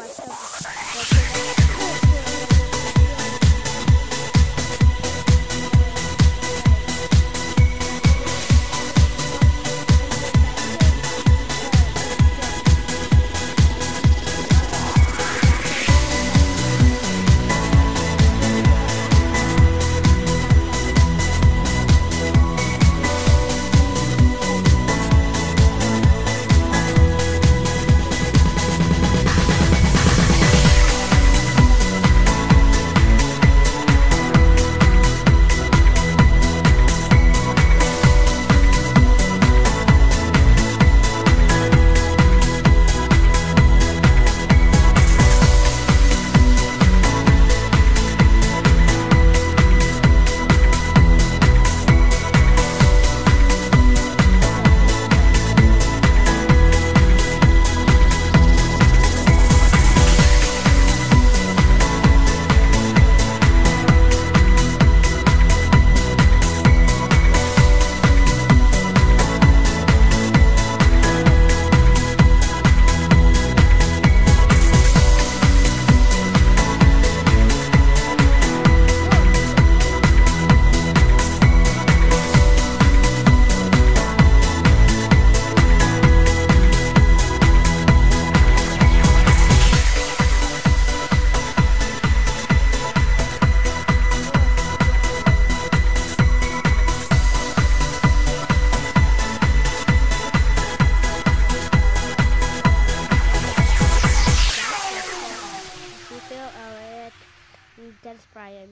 What's up? Des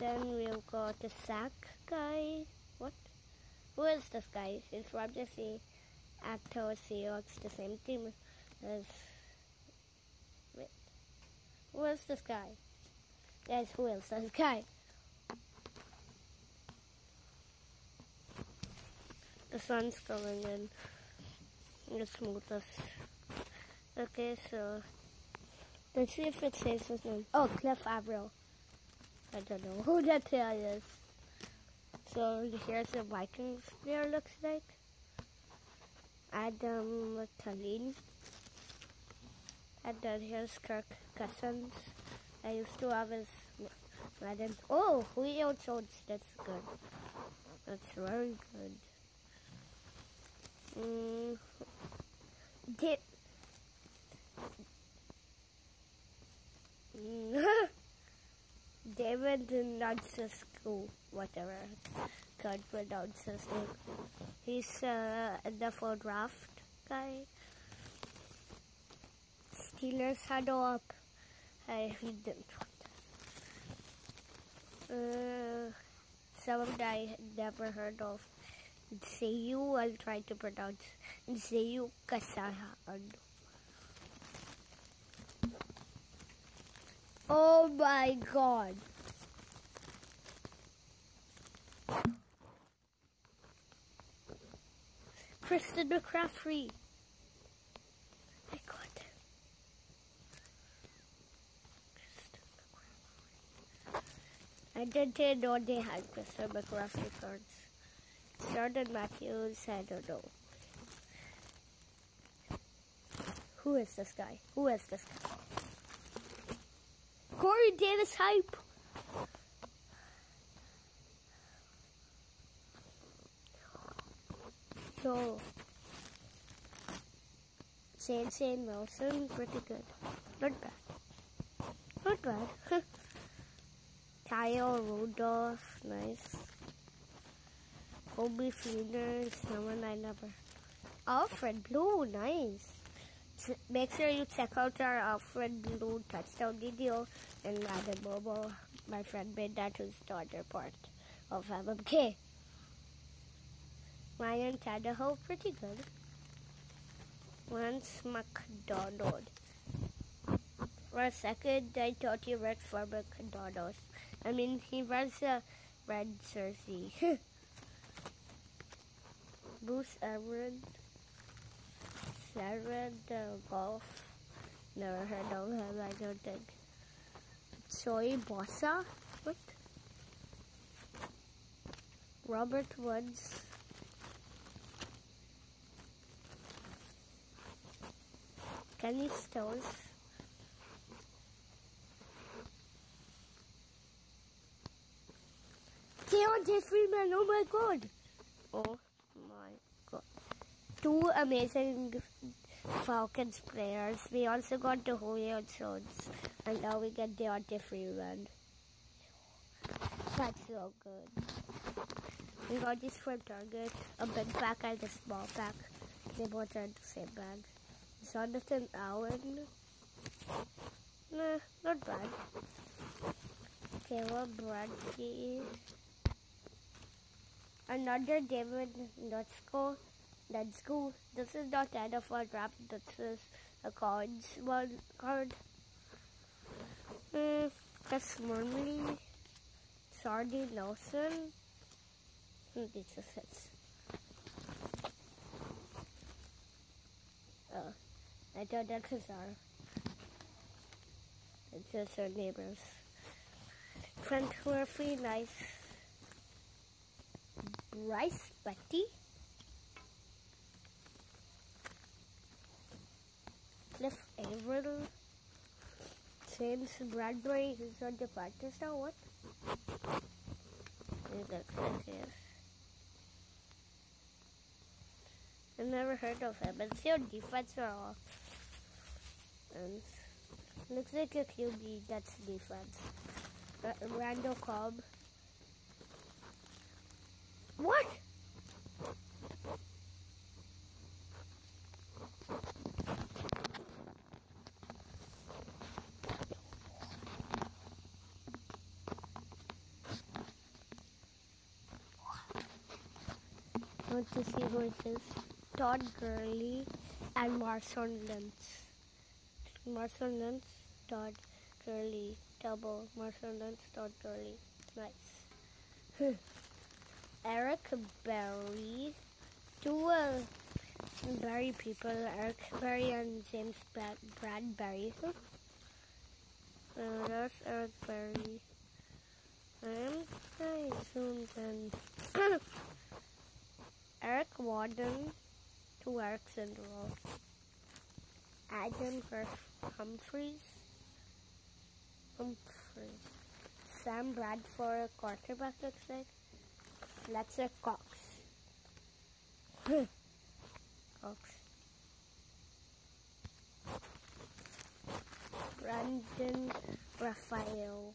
Then we'll go to Sack guy. What? Who is this guy? He's from the Seattle Seahawks, the same team as. Wait. Who is this guy? Yes, who is this guy? The sun's coming in. The smoothest. Okay, so let's see if it says his name. Oh, Cliff Avril. I don't know who that guy is. So here's the Vikings player looks like. Adam Thielen. And then here's Kirk Cousins. I used to have his Madden. Oh, Julio Jones. That's good. That's very good. Mm, did David Nuncisco, whatever can't pronounce his name. He's uh, the full draft guy. Steelers huddle up. I didn't want this. Uh, someone I never heard of. Zayu, I'll try to pronounce Zayu Kasahan. Oh my god. Christian McCaffrey. I. I didn't know they had Christian McCaffrey cards. Jordan Matthews, I don't know. Who is this guy? Who is this guy? Corey Davis hype. So, Shane Shane Wilson, pretty good. Not bad. Not bad. Kyle Rudolph, nice. Kobe Feeder, someone I never. Alfred Blue, nice. Make sure you check out our uh, Alfred Blue touchdown video and Madden Mobile. My friend made that to starter part of MMK. Ryan Tannehill, pretty good. Lance McDonald. For a second, I thought he worked for McDonald's. I mean, he wears a red jersey. Bruce Aaron. Sharon uh, Golf. Never heard of him, I don't think. Joey Bosa? What? Robert Woods. Kenny Stills. Deontay Freeman, oh my god! Oh. Two amazing Falcons players. We also got the Julio Jones. And now we get the Deontay Freeman. That's so good. We got this from Target. A big pack and a small pack. They both are in the same bag. Jonathan Allen. Nah, not bad. Caleb Bradley. Another David Nutsko. Nutsko. This is not NFL draft. This is a cards one card. Mm, Chris Murley. Sardi Nelson. This is it. Oh, I thought that was our. It's just our neighbors. Friends who are free, nice. Bryce Petty. Cliff Avril. James Bradberry, who's on the practice now, what? I've never heard of him. It's your defense or off. And looks like a QB, that's defense. Randall Cobb. What? Want to see who it is. Todd Gurley and Marshawn Lynch. Marshawn Lynch, Todd Gurley, double. Marshawn Lynch, Todd Gurley. Nice. Eric Berry. Two Berry people, Eric Berry and James Brad Bradberry. Uh, that's Eric Berry. And I zoomed in. Eric to the row. Adam Humphries. Humphries. Sam Bradford, quarterback looks like. Fletcher Cox. Cox. Brandon Raphael.